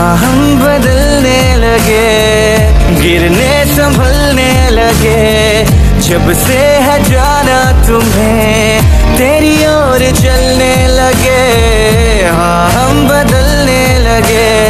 हाँ हम बदलने लगे, गिरने संभलने लगे। जब से है जाना तुम्हें, तेरी ओर चलने लगे। हाँ हम बदलने लगे।